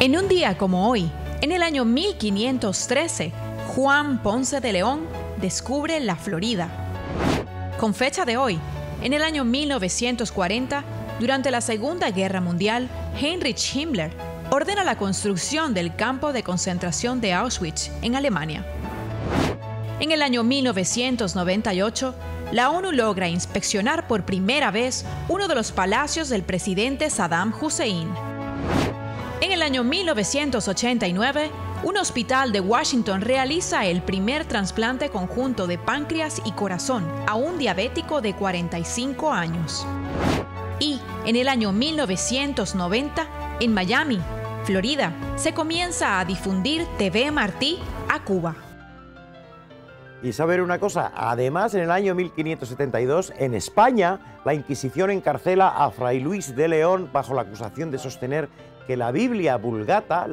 En un día como hoy, en el año 1513, Juan Ponce de León descubre la Florida. Con fecha de hoy, en el año 1940, durante la Segunda Guerra Mundial, Heinrich Himmler ordena la construcción del campo de concentración de Auschwitz en Alemania. En el año 1998, la ONU logra inspeccionar por primera vez uno de los palacios del presidente Saddam Hussein. En el año 1989, un hospital de Washington realiza el primer trasplante conjunto de páncreas y corazón a un diabético de 45 años. Y en el año 1990, en Miami, Florida, se comienza a difundir TV Martí a Cuba. Y saber una cosa, además en el año 1572 en España la Inquisición encarcela a Fray Luis de León bajo la acusación de sostener que la Biblia Vulgata,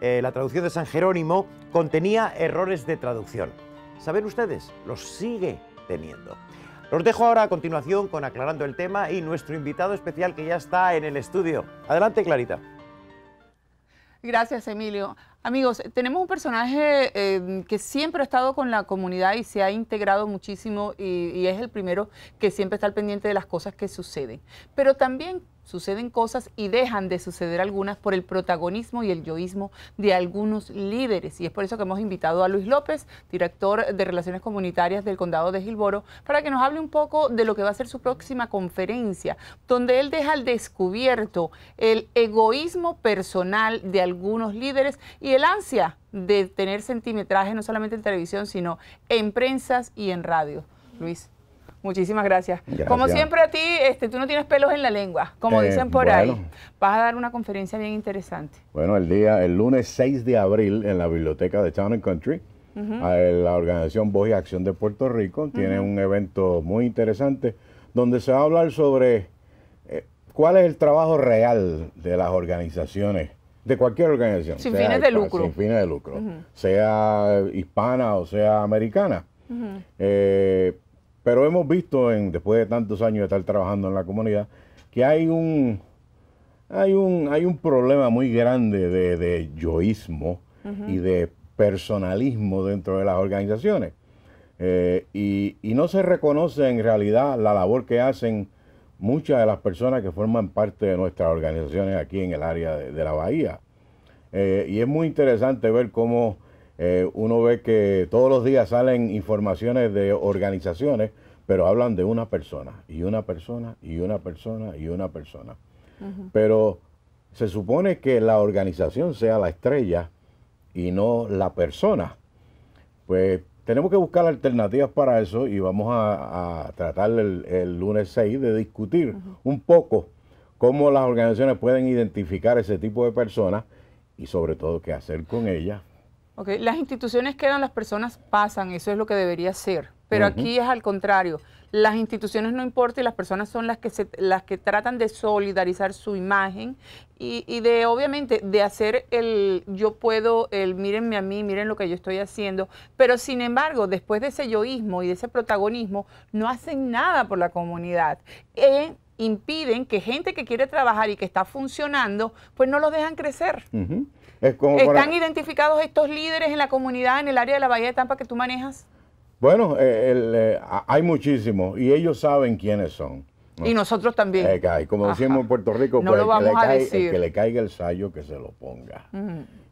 eh, la, traducción de San Jerónimo, contenía errores de traducción. ¿Saben ustedes? Los sigue teniendo. Los dejo ahora a continuación con aclarando el tema y nuestro invitado especial que ya está en el estudio. Adelante, Clarita. Gracias, Emilio. Amigos, tenemos un personaje eh, que siempre ha estado con la comunidad y se ha integrado muchísimo y, y, es el primero que siempre está al pendiente de las cosas que suceden. Pero también suceden cosas y dejan de suceder algunas por el protagonismo y el yoísmo de algunos líderes. Y es por eso que hemos invitado a Luis López, director de Relaciones Comunitarias del Condado de Gilboro, para que nos hable un poco de lo que va a ser su próxima conferencia, donde él deja al descubierto el egoísmo personal de algunos líderes y el ansia de tener centimetraje no solamente en televisión, sino en prensas y en radio. Luis. Muchísimas gracias. Como siempre a ti, este, tú no tienes pelos en la lengua, como eh, dicen por ahí. Vas a dar una conferencia bien interesante. Bueno, el día, el lunes 6 de abril en la biblioteca de Town and Country, la organización Voz y Acción de Puerto Rico tiene un evento muy interesante donde se va a hablar sobre eh, cuál es el trabajo real de las organizaciones de cualquier organización. Sin fines de lucro. Sin fines de lucro. Sea hispana o sea americana. Pero hemos visto, en, después de tantos años de estar trabajando en la comunidad, que hay un, hay un, hay un problema muy grande de, yoísmo y de personalismo dentro de las organizaciones. Eh, y, no se reconoce en realidad la labor que hacen muchas de las personas que forman parte de nuestras organizaciones aquí en el área de, la bahía. Eh, y es muy interesante ver cómo eh, uno ve que todos los días salen informaciones de organizaciones, pero hablan de una persona, y una persona, y una persona, y una persona. Pero se supone que la organización sea la estrella y no la persona. Pues tenemos que buscar alternativas para eso y vamos a, tratar el, lunes 6 de discutir un poco cómo las organizaciones pueden identificar ese tipo de personas y sobre todo qué hacer con ellas Okay. Las instituciones quedan, las personas pasan, eso es lo que debería ser. Pero aquí es al contrario. Las instituciones no importan y las personas son las que se, las que tratan de solidarizar su imagen y, y, de obviamente de hacer el yo puedo, el mírenme a mí, miren lo que yo estoy haciendo. Pero sin embargo, después de ese yoísmo y de ese protagonismo, no hacen nada por la comunidad. E impiden que gente que quiere trabajar y que está funcionando, pues no lo dejan crecer. ¿Están identificados estos líderes en la comunidad, en el área de la Bahía de Tampa que tú manejas? Bueno, eh, eh, hay muchísimos y ellos saben quiénes son. Y nosotros también. Eh, como decimos en Puerto Rico, no pues, lo vamos a decir. el que le caiga el sallo, que se lo ponga.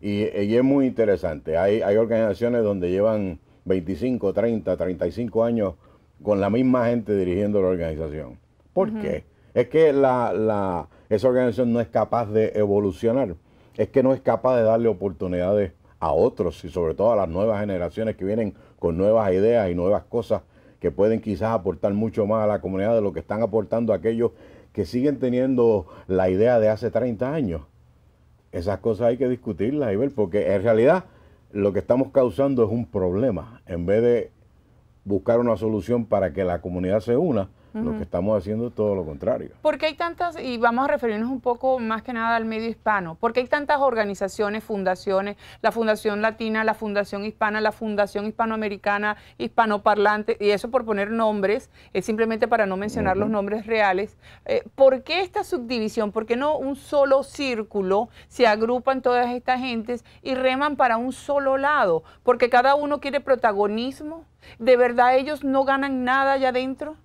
y, es muy interesante. Hay, hay organizaciones donde llevan 25, 30, 35 años con la misma gente dirigiendo la organización. ¿Por qué? Es que la, la, esa organización no es capaz de evolucionar es que no es capaz de darle oportunidades a otros y sobre todo a las nuevas generaciones que vienen con nuevas ideas y nuevas cosas que pueden quizás aportar mucho más a la comunidad de lo que están aportando aquellos que siguen teniendo la idea de hace 30 años. Esas cosas hay que discutirlas y ver, porque en realidad lo que estamos causando es un problema. En vez de buscar una solución para que la comunidad se una, Lo que estamos haciendo es todo lo contrario. ¿Por qué hay tantas, y vamos a referirnos un poco más que nada al medio hispano, por qué hay tantas organizaciones, fundaciones, la Fundación Latina, la Fundación Hispana, la Fundación Hispanoamericana, Hispanoparlante, y eso por poner nombres, es simplemente para no mencionar los nombres reales. Eh, ¿Por qué esta subdivisión? ¿Por qué no un solo círculo se agrupan todas estas gentes y reman para un solo lado? Porque cada uno quiere protagonismo. ¿De verdad ellos no ganan nada allá adentro?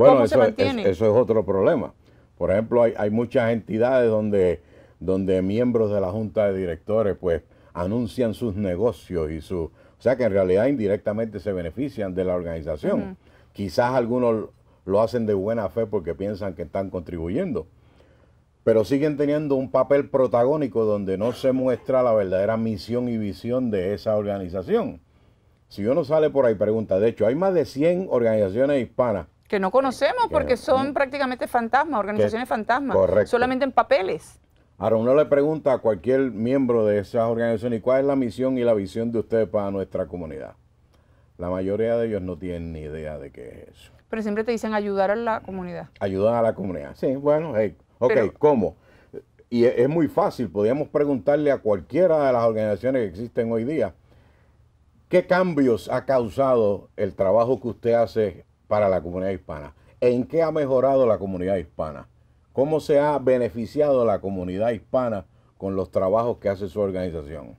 Bueno, eso, es, eso es otro problema. Por ejemplo, hay, muchas entidades donde, donde miembros de la junta de directores pues anuncian sus negocios y su... O sea que en realidad indirectamente se benefician de la organización. Quizás algunos lo hacen de buena fe porque piensan que están contribuyendo, pero siguen teniendo un papel protagónico donde no se muestra la verdadera misión y visión de esa organización. Si uno sale por ahí pregunta, de hecho, hay más de 100 organizaciones hispanas que no conocemos porque son prácticamente fantasmas, organizaciones fantasmas, solamente en papeles. Ahora uno le pregunta a cualquier miembro de esas organizaciones, ¿cuál es la misión y la visión de ustedes para nuestra comunidad? La mayoría de ellos no tienen ni idea de qué es eso. Pero siempre te dicen ayudar a la comunidad. Ayudar a la comunidad, sí, bueno, hey, ok, ¿cómo? Y es, muy fácil, podríamos preguntarle a cualquiera de las organizaciones que existen hoy día, ¿qué cambios ha causado el trabajo que usted hace para la comunidad hispana. ¿En qué ha mejorado la comunidad hispana? ¿Cómo se ha beneficiado la comunidad hispana con los trabajos que hace su organización?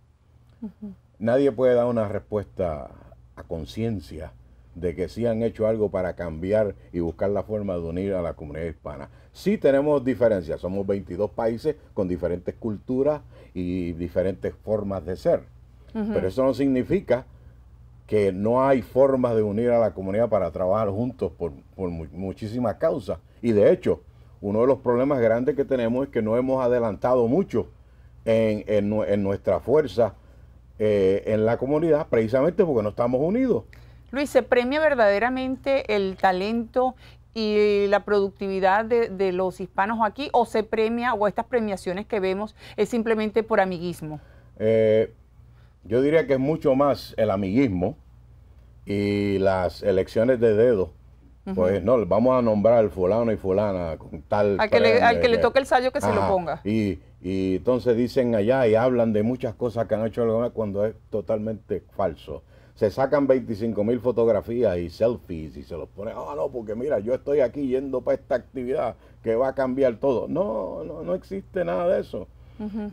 Nadie puede dar una respuesta a conciencia de que sí han hecho algo para cambiar y buscar la forma de unir a la comunidad hispana. Sí tenemos diferencias, somos 22 países con diferentes culturas y diferentes formas de ser, pero eso no significa que no hay formas de unir a la comunidad para trabajar juntos por, muchísimas causas. Y de hecho, uno de los problemas grandes que tenemos es que no hemos adelantado mucho en, nuestra fuerza eh, en la comunidad, precisamente porque no estamos unidos. Luis, ¿se premia verdaderamente el talento y la productividad de, los hispanos aquí o se premia o estas premiaciones que vemos es simplemente por amiguismo? Eh, yo diría que es mucho más el amiguismo y las elecciones de dedo. Pues no, vamos a nombrar al fulano y fulana con tal... Al que, le, al que le toque el sallo que se lo ponga. Y, y, entonces dicen allá y hablan de muchas cosas que han hecho cuando es totalmente falso. Se sacan 25 mil fotografías y selfies y se los ponen, ah, no, porque mira, yo estoy aquí yendo para esta actividad que va a cambiar todo. No, no, no existe nada de eso.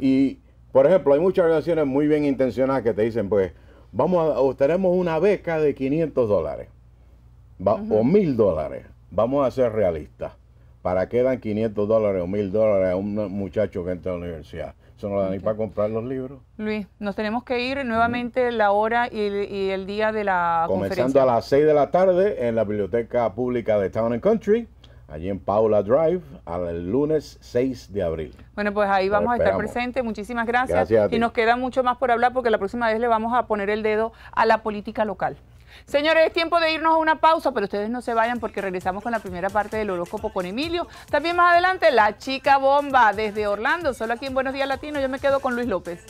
Y por ejemplo, hay muchas organizaciones muy bien intencionadas que te dicen, pues, vamos a, tenemos una beca de 500 dólares o 1000 dólares. Vamos a ser realistas. ¿Para qué dan 500 dólares o 1000 dólares a un muchacho que entra a la universidad? Eso no lo dan ni para comprar los libros. Luis, nos tenemos que ir nuevamente la hora y el, día de la Comenzando a las 6 de la tarde en la Biblioteca Pública de Town and Country allí en Paula Drive, al lunes 6 de abril. Bueno, pues ahí vamos a estar presentes. Muchísimas gracias. y nos queda mucho más por hablar porque la próxima vez le vamos a poner el dedo a la política local. Señores, es tiempo de irnos a una pausa, pero ustedes no se vayan porque regresamos con la primera parte del horóscopo con Emilio. También más adelante, la chica bomba desde Orlando, solo aquí en Buenos Días Latino. Yo me quedo con Luis López.